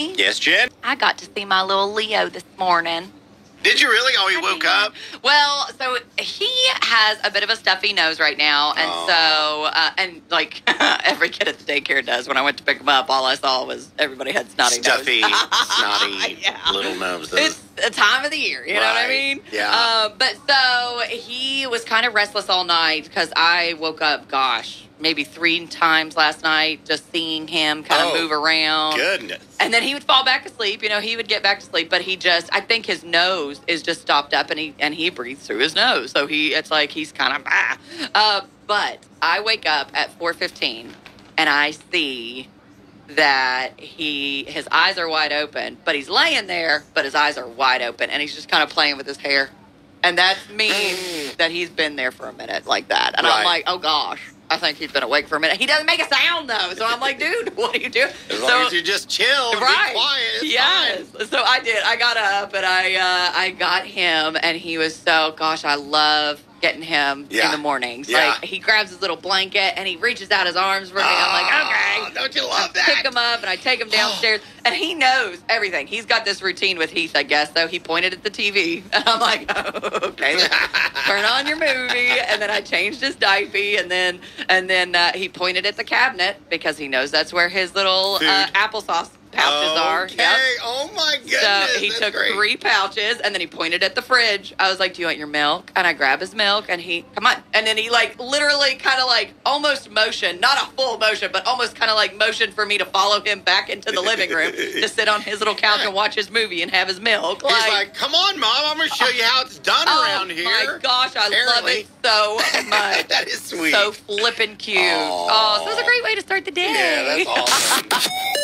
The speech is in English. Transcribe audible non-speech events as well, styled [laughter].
Yes, Jen. I got to see my little Leo this morning. Did you really? Oh, he woke up. Well, so he has a bit of a stuffy nose right now, and Oh. so uh, and like [laughs] every kid at the daycare does. When I went to pick him up, all I saw was everybody had snotty Stuffy, nose. [laughs] snotty [laughs] Yeah. little noses. It's the time of the year, you know what I mean? Yeah. Uh, but so he was kind of restless all night because I woke up, gosh, maybe three times last night just seeing him kind of Oh, move around. Goodness. And then he would fall back asleep. You know, he would get back to sleep, but he just, I think his nose is just stopped up and he, and he breathes through his nose. So he, it's like he's kind of, ah. Uh, but I wake up at 4.15 and I see that he, his eyes are wide open, but he's laying there, but his eyes are wide open and he's just kind of playing with his hair. And that means [gasps] that he's been there for a minute like that. And I'm like, oh gosh, I think he's been awake for a minute. He doesn't make a sound though. So I'm like, dude, [laughs] what are you doing? As so, long as you just chill, right. be quiet. Yes. fine. So I did. I got up and I uh, I got him, and he was so gosh. I love getting him Yeah. in the mornings. Yeah. Like he grabs his little blanket and he reaches out his arms for me. I'm Oh, like, okay. Don't you love that? Pick him up and I take him [gasps] downstairs, and he knows everything. He's got this routine with Heath, I guess. Though he pointed at the TV, [laughs] and I'm like, oh, [laughs] okay, [laughs] turn on your movie. And then I changed his diaper, and then and then uh, he pointed at the cabinet because he knows that's where his little uh, applesauce pouches are. Yep. Oh my goodness. So he took great. three pouches and then he pointed at the fridge. I was like, Do you want your milk? And I grab his milk and he, come on. And then he like literally kind of like almost motion, not a full motion, but almost kind of like motion for me to follow him back into the living room to sit on his little couch and [laughs] watch his movie and have his milk. He's like, come on, mom. I'm going to show you how it's done oh around here. Oh my gosh, I love Apparently. it so much. [laughs] that is sweet. so flippin' cute. Aw. Oh, so it's a great way to start the day. yeah, that's awesome. [laughs]